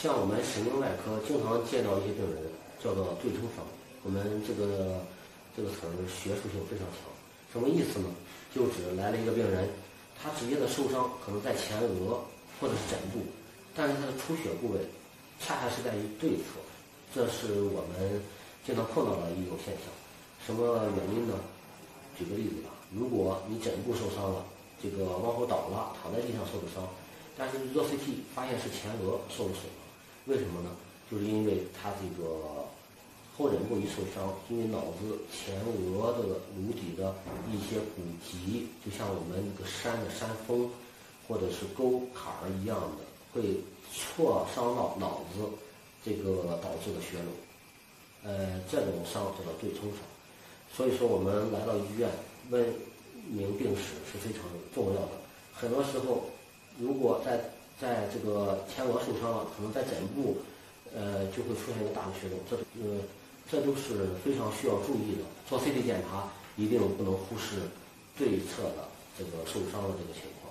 像我们神经外科经常见到一些病人，叫做对冲伤。我们这个这个词儿学术性非常强，什么意思呢？就指来了一个病人，他直接的受伤可能在前额或者是枕部，但是他的出血部位恰恰是在于对侧，这是我们经常碰到的一种现象。什么原因呢？举个例子吧，如果你枕部受伤了，这个往后倒了，躺在地上受的伤，但是做 CT 发现是前额受了损。为什么呢？就是因为他这个后枕部一受伤，因为脑子前额的颅底的一些骨棘，就像我们那个山的山峰或者是沟坎儿一样的，会挫伤到脑子，这个导致的血肿。呃，这种伤叫做对冲伤。所以说，我们来到医院问明病史是非常重要的。很多时候，如果在在这个前额受伤了，可能在枕部，呃，就会出现一个大的血肿，这呃，这都是非常需要注意的。做 CT 检查一定不能忽视对侧的这个受伤的这个情况。